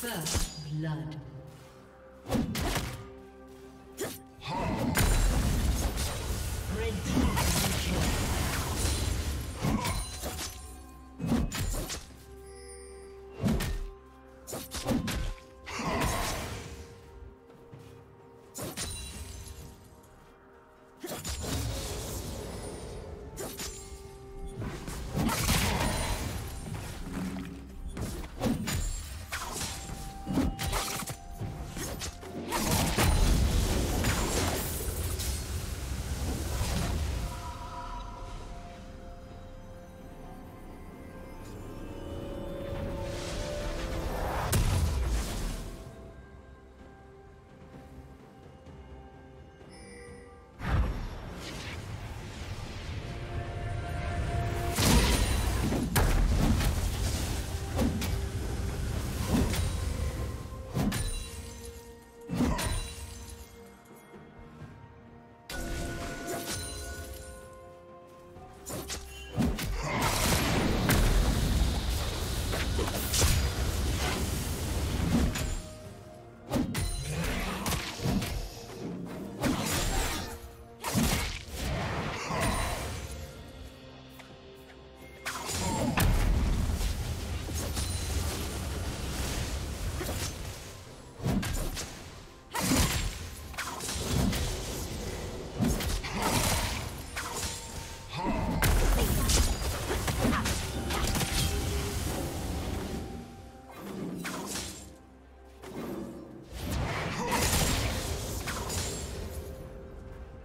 First blood.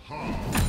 Ha!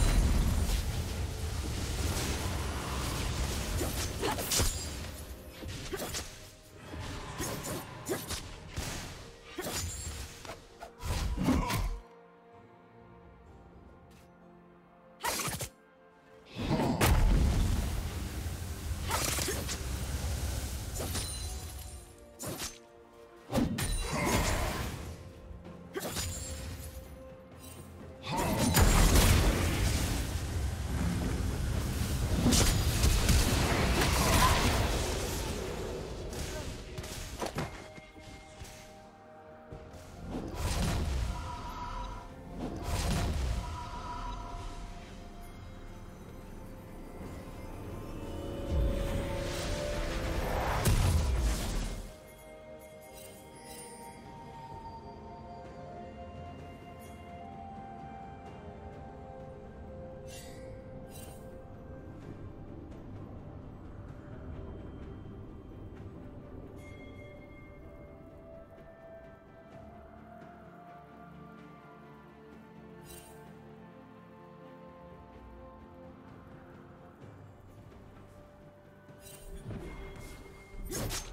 Yeah.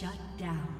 Shut down.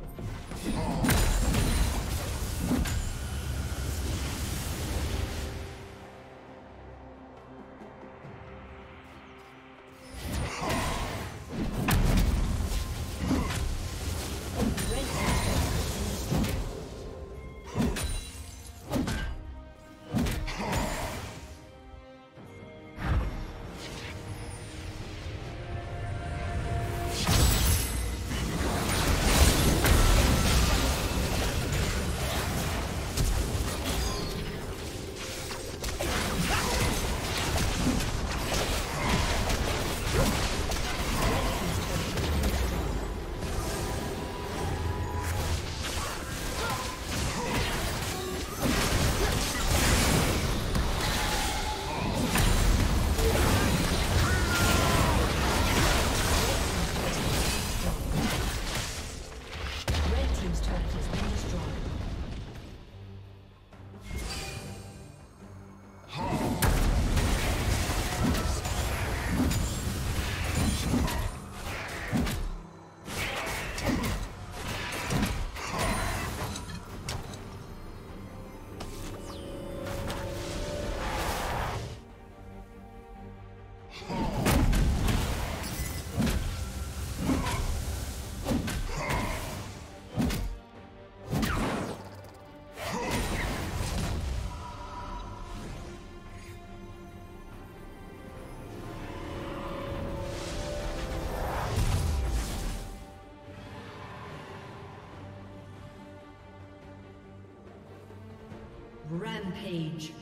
Rampage.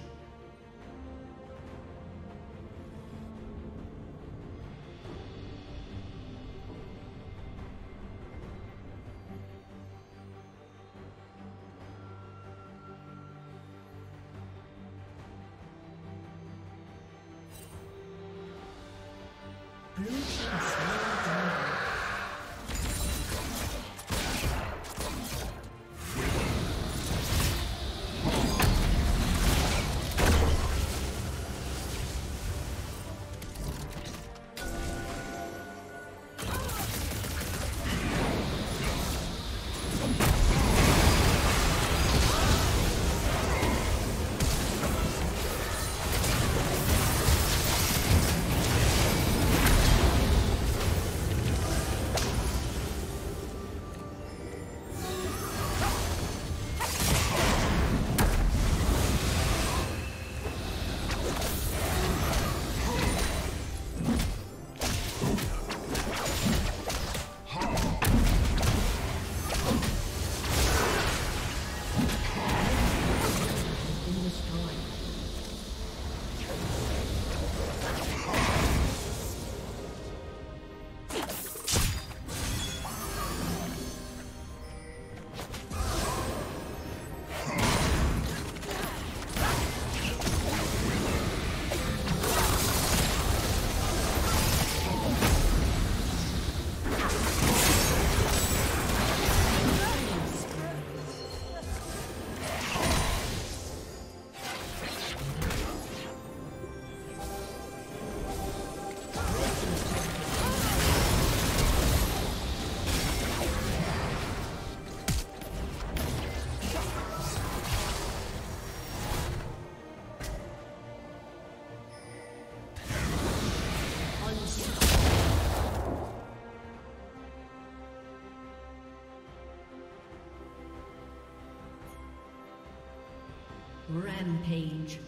Rampage.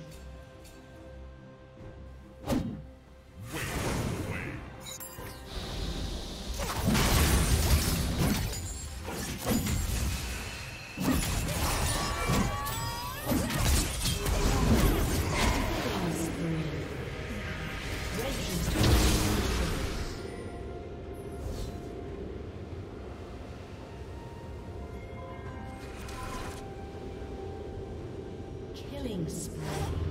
Killing spree.